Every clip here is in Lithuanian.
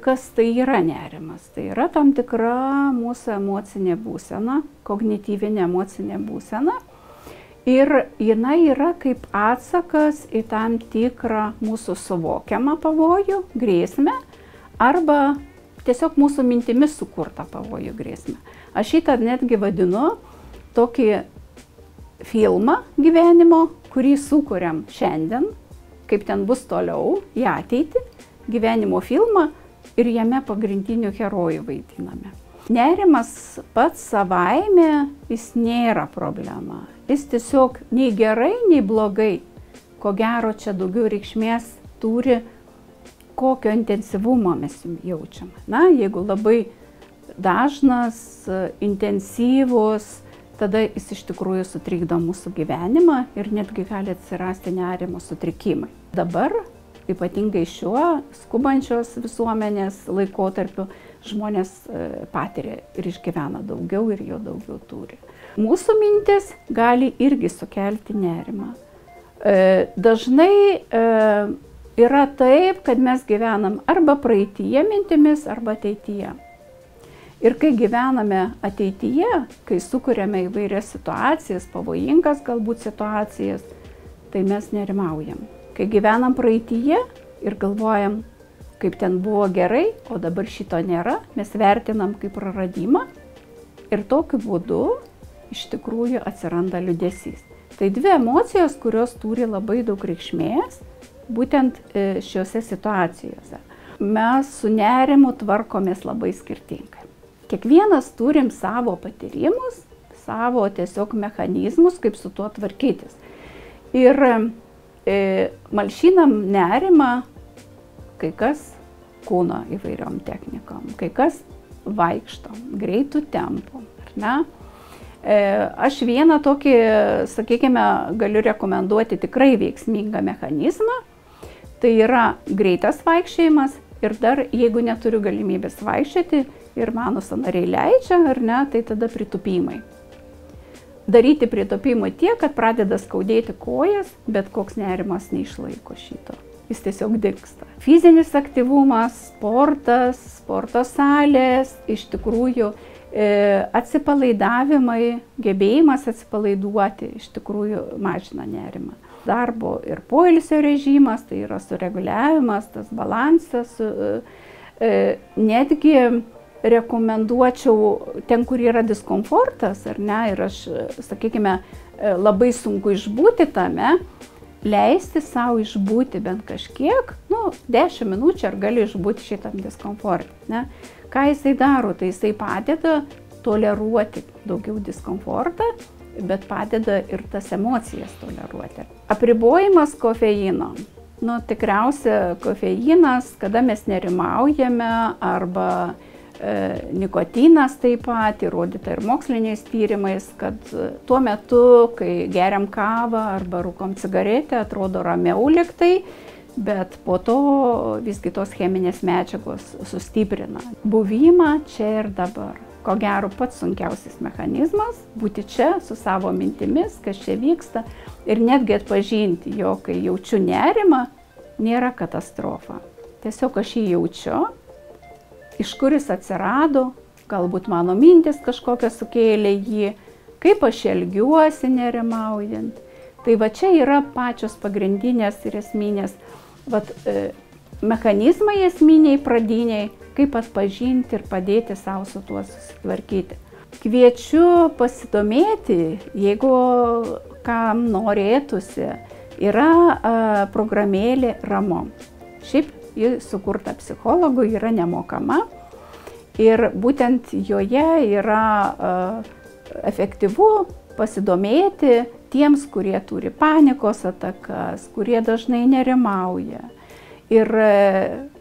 Kas tai yra nerimas? Tai yra tam tikra mūsų emocinė būsena, kognityvinė emocinė būsena. Ir jinai yra kaip atsakas į tam tikrą mūsų suvokiamą pavojų, grėsmę arba tiesiog mūsų mintimis sukurtą pavojų grėsmę. Aš šitą netgi vadinu tokį filmą gyvenimo, kurį sukūrėm šiandien, kaip ten bus toliau į ateitį, gyvenimo filmą ir jame pagrindinių herojų vaidiname. Nerimas pats savaime, jis nėra problema. Jis tiesiog nei gerai, nei blogai. Ko gero čia daugiau reikšmės turi, kokio intensyvumo mes jaučiam. Na, jeigu labai dažnas, intensyvus, tada jis iš tikrųjų sutrikdo mūsų gyvenimą ir netgi gali atsirasti nerimo sutrikimai. Dabar ypatingai šiuo skubančios visuomenės laikotarpiu žmonės e, patiria ir išgyvena daugiau ir jo daugiau turi. Mūsų mintis gali irgi sukelti nerimą. E, dažnai e, yra taip, kad mes gyvenam arba praeitie mintimis, arba ateityje. Ir kai gyvename ateityje, kai sukūrėme įvairias situacijas, pavojingas galbūt situacijas, tai mes nerimaujam. Kai gyvenam praeitįje ir galvojam, kaip ten buvo gerai, o dabar šito nėra, mes vertinam kaip praradimą ir tokiu būdu iš tikrųjų atsiranda liudesys. Tai dvi emocijos, kurios turi labai daug reikšmės būtent e, šiuose situacijose. Mes su nerimu tvarkomės labai skirtingai. Kiekvienas turim savo patyrimus, savo tiesiog mechanizmus, kaip su tuo tvarkytis. Ir malšinam nerimą, kai kas kūno įvairiom technikom, kai kas vaikšto greitų tempų. E, aš vieną tokį, sakykime, galiu rekomenduoti tikrai veiksmingą mechanizmą. Tai yra greitas vaikščiojimas ir dar jeigu neturiu galimybės vaikščioti ir mano sanariai leidžia ar ne, tai tada pritupimai daryti pritopimų tiek, kad pradeda skaudėti kojas, bet koks nerimas neišlaiko šito. Jis tiesiog dinksta. Fizinis aktyvumas, sportas, sporto salės, iš tikrųjų e, atsipalaidavimai, gebėjimas atsipalaiduoti iš tikrųjų mažina nerimą. Darbo ir poilsio režimas, tai yra sureguliavimas, tas balansas, e, e, netgi rekomenduočiau ten, kur yra diskomfortas, ar ne, ir aš, sakykime, labai sunku išbūti tame, leisti savo išbūti bent kažkiek, nu, 10 minučių ar gali išbūti šitam diskomfortui. Ne? Ką jisai daro, tai jisai padeda toleruoti daugiau diskomfortą, bet padeda ir tas emocijas toleruoti. Apribojimas kofeino. Nu, tikriausia, kofeinas, kada mes nerimaujame arba E, nikotinas taip pat įrodyta ir moksliniais tyrimais, kad tuo metu, kai geriam kavą arba rūkom cigaretę, atrodo ramiau liktai, bet po to visgi tos cheminės medžiagos sustiprina buvimą čia ir dabar. Ko gero pats sunkiausias mechanizmas - būti čia su savo mintimis, kas čia vyksta ir netgi atpažinti, jo, kai jaučiu nerimą, nėra katastrofa. Tiesiog aš jį jaučiu iš kur jis atsirado, galbūt mano mintis kažkokią sukėlė jį, kaip aš elgiuosi nerimaujant. Tai va čia yra pačios pagrindinės ir esminės vat, e, mechanizmai esminiai, pradiniai, kaip atpažinti ir padėti savo su tuo susitvarkyti. Kviečiu pasidomėti, jeigu kam norėtųsi, yra a, programėlė Ramo. Šiaip ji sukurta psichologų, yra nemokama ir būtent joje yra efektyvu pasidomėti tiems, kurie turi panikos atakas, kurie dažnai nerimauja. Ir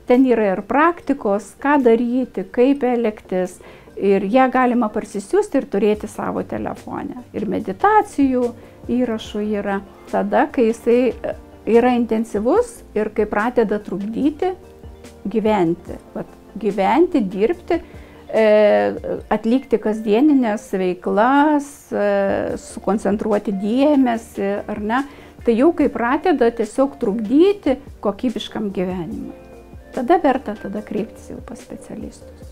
ten yra ir praktikos, ką daryti, kaip elgtis. Ir ją galima parsisiųsti ir turėti savo telefone. Ir meditacijų įrašų yra. Tada, kai jisai yra intensyvus ir kai pradeda trukdyti gyventi. Vat, gyventi, dirbti, e, atlikti kasdieninės veiklas, e, sukoncentruoti dėmesį ar ne, tai jau kai pradeda tiesiog trukdyti kokybiškam gyvenimui. tada verta tada kreiptis jau pas specialistus